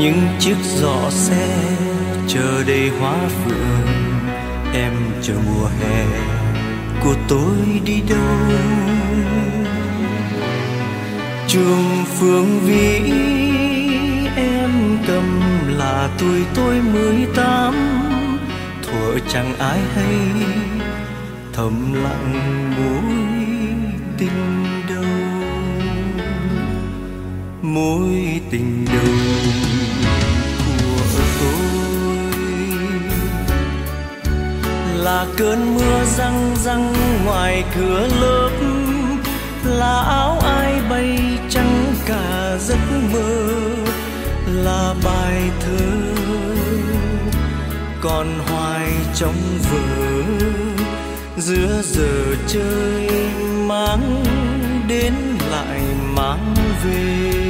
những chiếc giỏ xe chờ đầy hoa phượng. Em chờ mùa hè của tôi đi đâu? Trường phương vĩ em cầm là tuổi tôi mười tám. Thuở chẳng ai hay thầm lặng mối tình đầu. Mối tình đầu tôi. Là cơn mưa răng răng ngoài cửa lớp, là áo ai bay trắng cả giấc mơ, là bài thơ. Còn hoài trong vở, giữa giờ chơi mang đến lại mang về.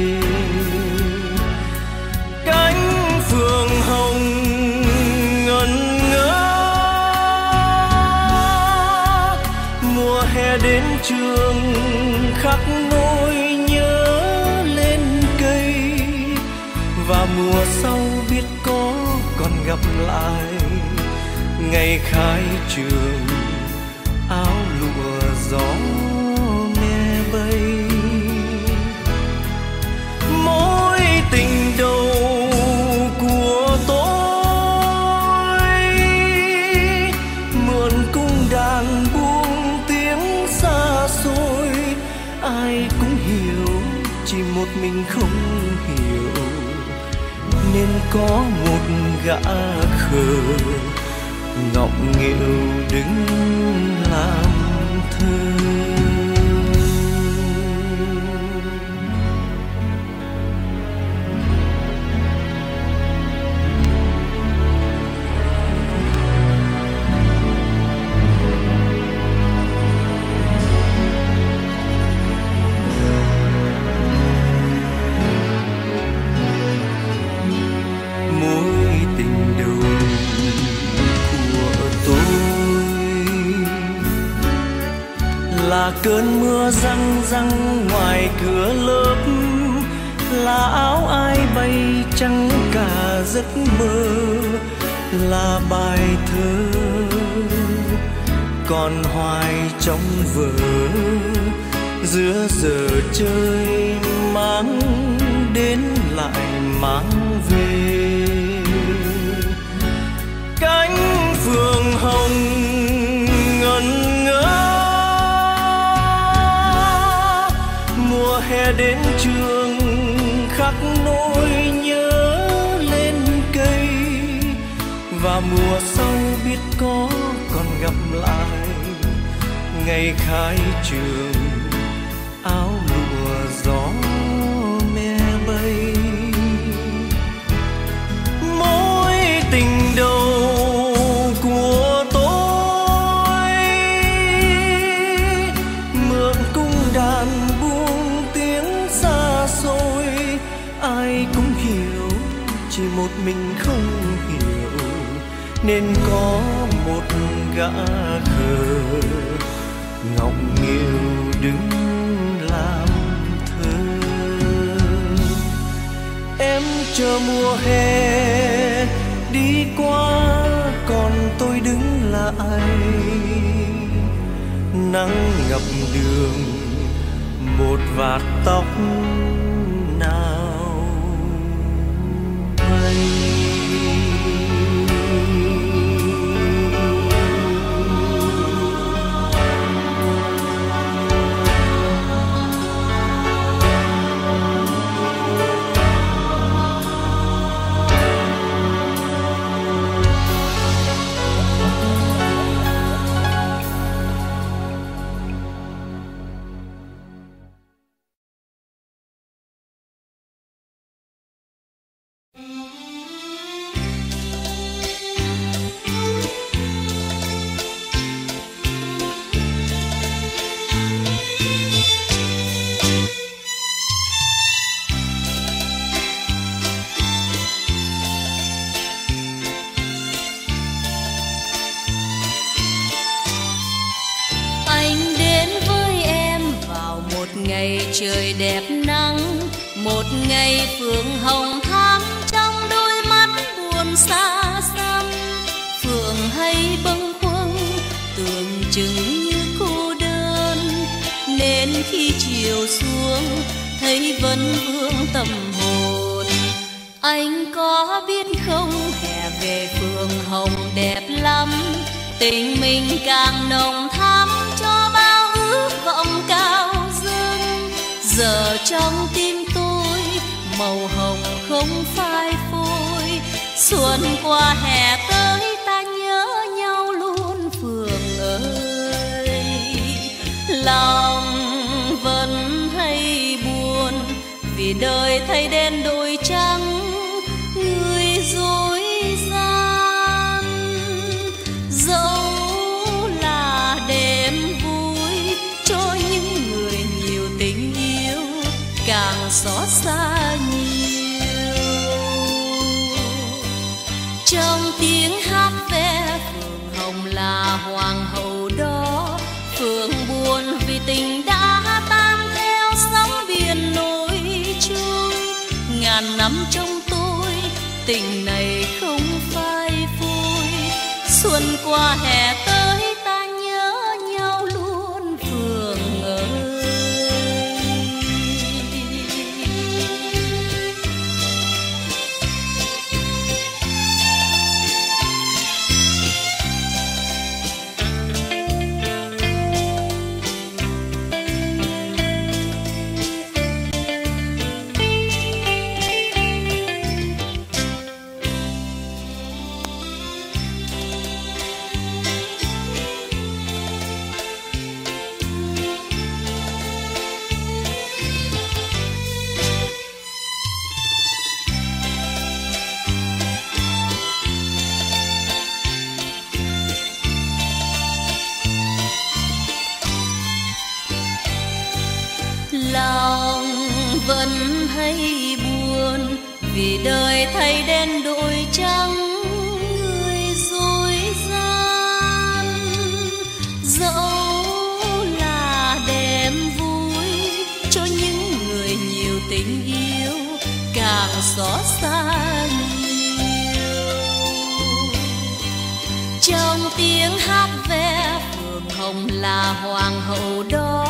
Mùa sau biết có còn gặp lại. Ngày khai trường áo lụa gió nên có một gã khờ ngọng nghịu đứng làm thơ. Là cơn mưa răng răng ngoài cửa lớp, là áo ai bay trắng cả giấc mơ, là bài thơ còn hoài trong vở. Giữa giờ chơi mang đến lại mang về. Cánh phượng hồng đến trường, khắc nỗi nhớ lên cây. Và mùa sau biết có còn gặp lại ngày khai trường. Một mình không hiểu, nên có một gã khờ ngọng nghèo đứng làm thơ. Em chờ mùa hè đi qua, còn tôi đứng lại. Nắng ngập đường, một vạt tóc ngày trời đẹp nắng, một ngày phượng hồng thắm trong đôi mắt buồn xa xăm. Phượng hay bâng khuâng, tưởng chừng như cô đơn. Nên khi chiều xuống, thấy vẫn vương tâm hồn. Anh có biết không, hè về phượng hồng đẹp lắm. Tình mình càng nồng thắm tim tôi, màu hồng không phai phôi. Xuân qua hè tới, ta nhớ nhau luôn phường ơi. Lòng vẫn hay buồn, vì đời thay đen đôi càng xót xa nhiều. Trong tiếng hát ve phường hồng là hoàng hậu đó. Phường buồn vì tình đã tan theo sóng biển nổi trôi. Ngàn năm trong tôi, tình này không phai phôi. Xuân qua hè tới vì đời thay đen đổi trắng, người dối gian. Dẫu là đêm vui cho những người nhiều tình yêu, càng xót xa nhiều. Trong tiếng hát ve phường hồng là hoàng hậu đó.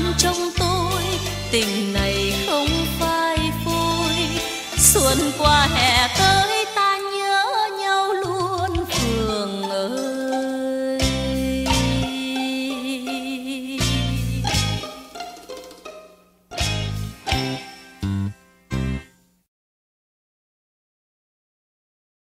Thắm trong tôi tình này không phai phôi. Xuân qua hè